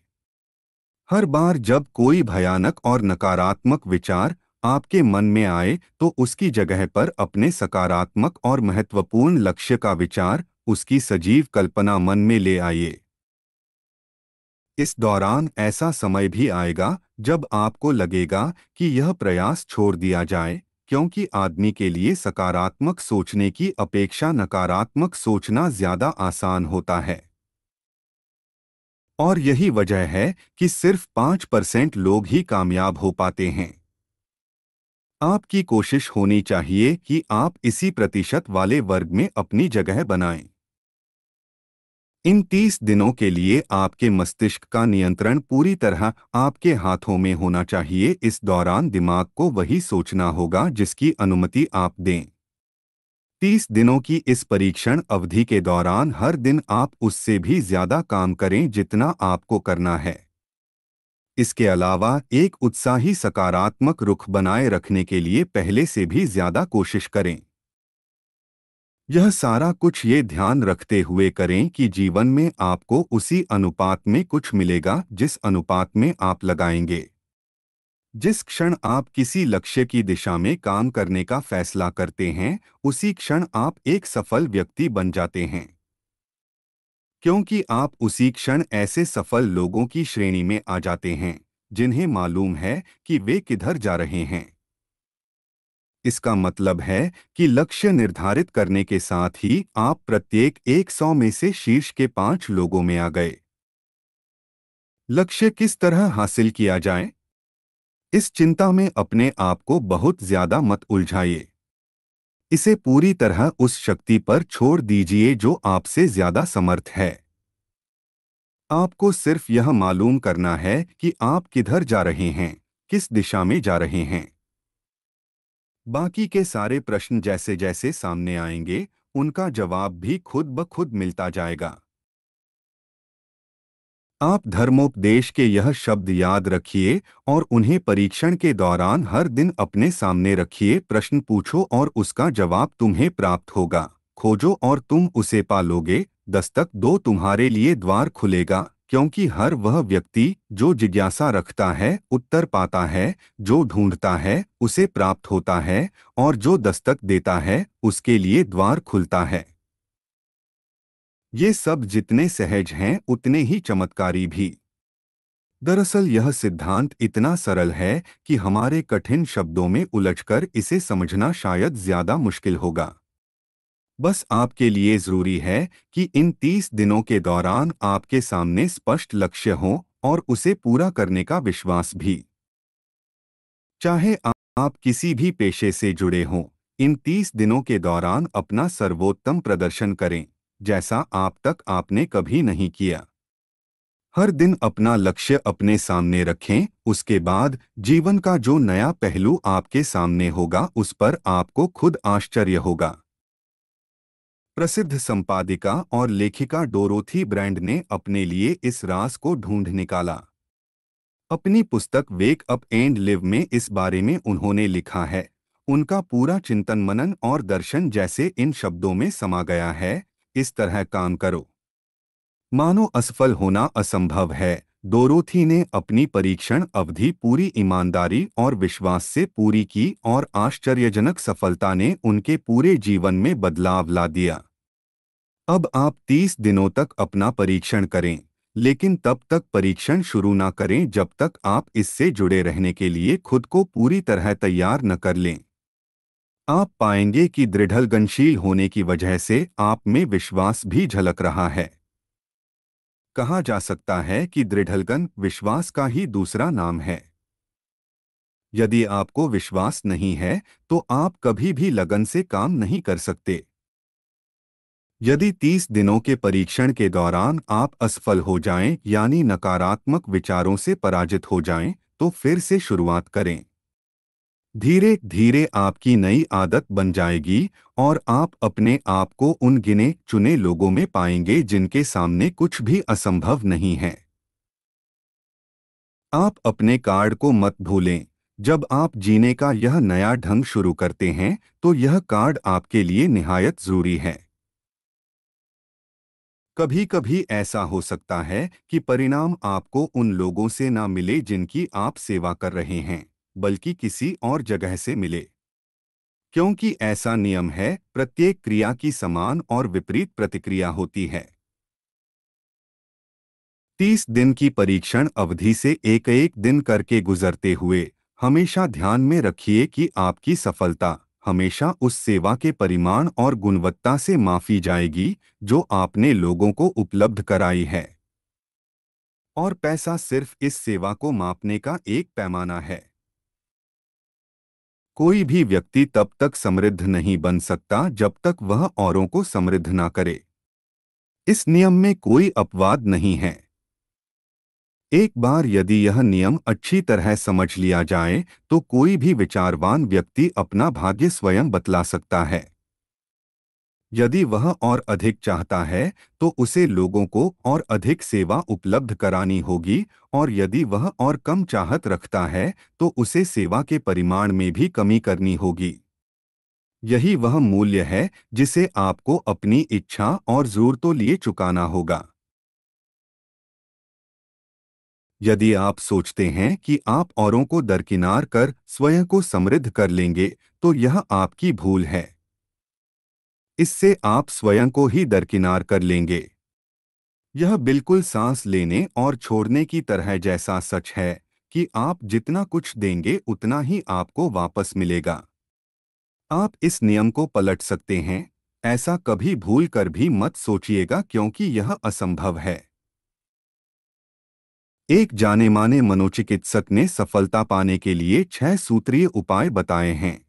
हर बार जब कोई भयानक और नकारात्मक विचार आपके मन में आए तो उसकी जगह पर अपने सकारात्मक और महत्वपूर्ण लक्ष्य का विचार, उसकी सजीव कल्पना मन में ले आइए। इस दौरान ऐसा समय भी आएगा, जब आपको लगेगा कि यह प्रयास छोड़ दिया जाए, क्योंकि आदमी के लिए सकारात्मक सोचने की अपेक्षा नकारात्मक सोचना ज़्यादा आसान होता है। और यही वजह है कि सिर्फ़ पाँच परसेंट लोग ही कामयाब हो पाते हैं। आपकी कोशिश होनी चाहिए कि आप इसी प्रतिशत वाले वर्ग में अपनी जगह बनाएँ। इन तीस दिनों के लिए आपके मस्तिष्क का नियंत्रण पूरी तरह आपके हाथों में होना चाहिए। इस दौरान दिमाग को वही सोचना होगा जिसकी अनुमति आप दें। तीस दिनों की इस परीक्षण अवधि के दौरान हर दिन आप उससे भी ज़्यादा काम करें जितना आपको करना है। इसके अलावा एक उत्साही सकारात्मक रुख बनाए रखने के लिए पहले से भी ज़्यादा कोशिश करें। यह सारा कुछ ये ध्यान रखते हुए करें कि जीवन में आपको उसी अनुपात में कुछ मिलेगा जिस अनुपात में आप लगाएँगे। जिस क्षण आप किसी लक्ष्य की दिशा में काम करने का फैसला करते हैं, उसी क्षण आप एक सफल व्यक्ति बन जाते हैं। क्योंकि आप उसी क्षण ऐसे सफल लोगों की श्रेणी में आ जाते हैं, जिन्हें मालूम है कि वे किधर जा रहे हैं। इसका मतलब है कि लक्ष्य निर्धारित करने के साथ ही आप प्रत्येक एक सौ में से शीर्ष के पाँच लोगों में आ गए। लक्ष्य किस तरह हासिल किया जाए? इस चिंता में अपने आप को बहुत ज़्यादा मत उलझाइए। इसे पूरी तरह उस शक्ति पर छोड़ दीजिए जो आपसे ज़्यादा समर्थ है। आपको सिर्फ़ यह मालूम करना है कि आप किधर जा रहे हैं, किस दिशा में जा रहे हैं। बाकी के सारे प्रश्न जैसे जैसे सामने आएँगे, उनका जवाब भी खुद ब खुद मिलता जाएगा। आप धर्मोपदेश के यह शब्द याद रखिए और उन्हें परीक्षण के दौरान हर दिन अपने सामने रखिए, प्रश्न पूछो और उसका जवाब तुम्हें प्राप्त होगा। खोजो और तुम उसे पालोगे, दस्तक दो तुम्हारे लिए द्वार खुलेगा। क्योंकि हर वह व्यक्ति जो जिज्ञासा रखता है, उत्तर पाता है, जो ढूंढता है, उसे प्राप्त होता है, और जो दस्तक देता है, उसके लिए द्वार खुलता है। ये सब जितने सहज हैं, उतने ही चमत्कारी भी। दरअसल यह सिद्धांत इतना सरल है कि हमारे कठिन शब्दों में उलझकर इसे समझना शायद ज़्यादा मुश्किल होगा। बस आपके लिए ज़रूरी है कि इन तीस दिनों के दौरान आपके सामने स्पष्ट लक्ष्य हो और उसे पूरा करने का विश्वास भी। चाहे आप किसी भी पेशे से जुड़े हों, इन तीस दिनों के दौरान अपना सर्वोत्तम प्रदर्शन करें, जैसा आप तक आपने कभी नहीं किया। हर दिन अपना लक्ष्य अपने सामने रखें, उसके बाद जीवन का जो नया पहलू आपके सामने होगा, उस पर आपको खुद आश्चर्य होगा। प्रसिद्ध संपादिका और लेखिका डोरोथी ब्रांड ने अपने लिए इस रास को ढूंढ निकाला। अपनी पुस्तक वेक अप एंड लिव में इस बारे में उन्होंने लिखा है। उनका पूरा चिंतन मनन और दर्शन जैसे इन शब्दों में समा गया है। इस तरह काम करो। मानो असफल होना असंभव है। डोरोथी ने अपनी परीक्षण अवधि पूरी ईमानदारी और विश्वास से पूरी की और आश्चर्यजनक सफलता ने उनके पूरे जीवन में बदलाव ला दिया। अब आप तीस दिनों तक अपना परीक्षण करें, लेकिन तब तक परीक्षण शुरू न करें जब तक आप इससे जुड़े रहने के लिए खुद को पूरी तरह तैयार न कर लें। आप पाएँगे कि दृढ़लगनशील होने की वजह से आप में विश्वास भी झलक रहा है। कहा जा सकता है कि दृढ़लगन विश्वास का ही दूसरा नाम है। यदि आपको विश्वास नहीं है तो आप कभी भी लगन से काम नहीं कर सकते। यदि 30 दिनों के परीक्षण के दौरान आप असफल हो जाएँ यानी नकारात्मक विचारों से पराजित हो जाएँ, तो फिर से शुरुआत करें। धीरे धीरे आपकी नई आदत बन जाएगी और आप अपने आप को उन गिने चुने लोगों में पाएँगे जिनके सामने कुछ भी असंभव नहीं है। आप अपने कार्ड को मत भूलें। जब आप जीने का यह नया ढंग शुरू करते हैं तो यह कार्ड आपके लिए निहायत ज़रूरी है। कभी कभी ऐसा हो सकता है कि परिणाम आपको उन लोगों से ना मिले जिनकी आप सेवा कर रहे हैं। बल्कि किसी और जगह से मिले। क्योंकि ऐसा नियम है, प्रत्येक क्रिया की समान और विपरीत प्रतिक्रिया होती है। तीस दिन की परीक्षण अवधि से एक एक दिन करके गुजरते हुए, हमेशा ध्यान में रखिए कि आपकी सफलता हमेशा उस सेवा के परिमाण और गुणवत्ता से माफ़ी जाएगी, जो आपने लोगों को उपलब्ध कराई है। और पैसा सिर्फ़ इस सेवा को मापने का एक पैमाना है। कोई भी व्यक्ति तब तक समृद्ध नहीं बन सकता जब तक वह औरों को समृद्ध ना करे। इस नियम में कोई अपवाद नहीं है। एक बार यदि यह नियम अच्छी तरह समझ लिया जाए तो कोई भी विचारवान व्यक्ति अपना भाग्य स्वयं बतला सकता है। यदि वह और अधिक चाहता है तो उसे लोगों को और अधिक सेवा उपलब्ध करानी होगी, और यदि वह और कम चाहत रखता है तो उसे सेवा के परिमाण में भी कमी करनी होगी। यही वह मूल्य है, जिसे आपको अपनी इच्छा और जरूरतों लिए चुकाना होगा। यदि आप सोचते हैं कि आप औरों को दरकिनार कर, स्वयं को समृद्ध कर लेंगे तो यह आपकी भूल है। इससे आप स्वयं को ही दरकिनार कर लेंगे। यह बिल्कुल सांस लेने और छोड़ने की तरह जैसा सच है कि आप जितना कुछ देंगे उतना ही आपको वापस मिलेगा। आप इस नियम को पलट सकते हैं। ऐसा कभी भूल कर भी मत सोचिएगा क्योंकि यह असंभव है। एक जाने माने मनोचिकित्सक ने सफलता पाने के लिए छह सूत्रीय उपाय बताए हैं।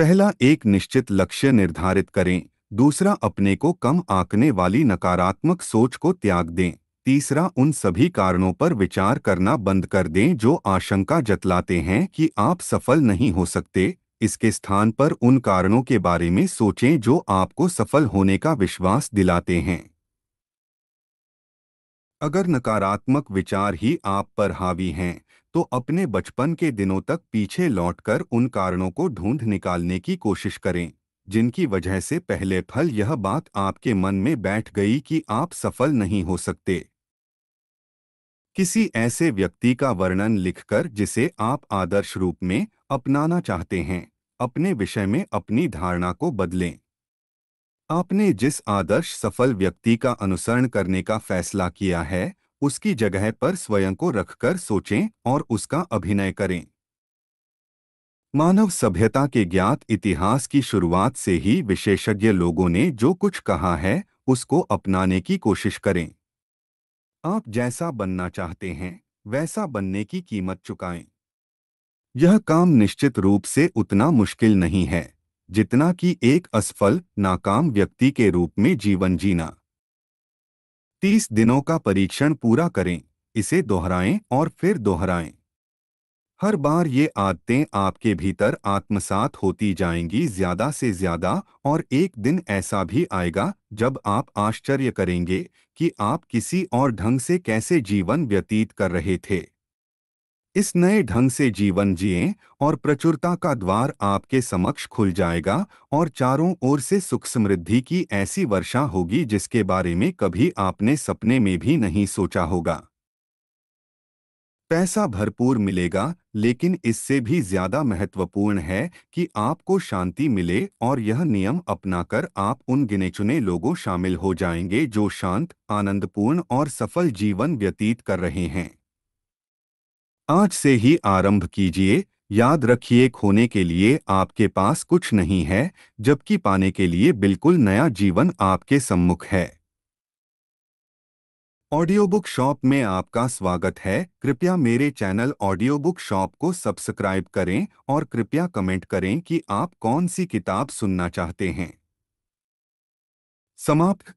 पहला एक निश्चित लक्ष्य निर्धारित करें, दूसरा अपने को कम आंकने वाली नकारात्मक सोच को त्याग दें, तीसरा उन सभी कारणों पर विचार करना बंद कर दें जो आशंका जतलाते हैं कि आप सफल नहीं हो सकते, इसके स्थान पर उन कारणों के बारे में सोचें जो आपको सफल होने का विश्वास दिलाते हैं। अगर नकारात्मक विचार ही आप पर हावी हैं तो अपने बचपन के दिनों तक पीछे लौटकर उन कारणों को ढूंढ निकालने की कोशिश करें, जिनकी वजह से पहले फल यह बात आपके मन में बैठ गई कि आप सफल नहीं हो सकते। किसी ऐसे व्यक्ति का वर्णन लिखकर जिसे आप आदर्श रूप में अपनाना चाहते हैं, अपने विषय में अपनी धारणा को बदलें। आपने जिस आदर्श सफल व्यक्ति का अनुसरण करने का फैसला किया है उसकी जगह पर स्वयं को रखकर सोचें और उसका अभिनय करें। मानव सभ्यता के ज्ञात इतिहास की शुरुआत से ही विशेषज्ञ लोगों ने जो कुछ कहा है, उसको अपनाने की कोशिश करें। आप जैसा बनना चाहते हैं, वैसा बनने की कीमत चुकाएँ। यह काम निश्चित रूप से उतना मुश्किल नहीं है, जितना कि एक असफल, नाकाम व्यक्ति के रूप में जीवन जीना। तीस दिनों का परीक्षण पूरा करें, इसे दोहराएँ और फिर दोहराएँ। हर बार ये आदतें आपके भीतर आत्मसात होती जाएँगी ज़्यादा से ज़्यादा और एक दिन ऐसा भी आएगा जब आप आश्चर्य करेंगे कि आप किसी और ढंग से कैसे जीवन व्यतीत कर रहे थे। इस नए ढंग से जीवन जिए और प्रचुरता का द्वार आपके समक्ष खुल जाएगा और चारों ओर से सुख समृद्धि की ऐसी वर्षा होगी जिसके बारे में कभी आपने सपने में भी नहीं सोचा होगा। पैसा भरपूर मिलेगा, लेकिन इससे भी ज़्यादा महत्वपूर्ण है कि आपको शांति मिले और यह नियम अपनाकर आप उन गिने चुने लोगों शामिल हो जाएँगे जो शांत, आनंदपूर्ण और सफल जीवन व्यतीत कर रहे हैं। आज से ही आरंभ कीजिए, याद रखिए खोने के लिए आपके पास कुछ नहीं है, जबकि पाने के लिए बिल्कुल नया जीवन आपके सम्मुख है। ऑडियो बुक शॉप में आपका स्वागत है। कृपया मेरे चैनल ऑडियो बुक शॉप को सब्सक्राइब करें और कृपया कमेंट करें कि आप कौन सी किताब सुनना चाहते हैं। समाप्त।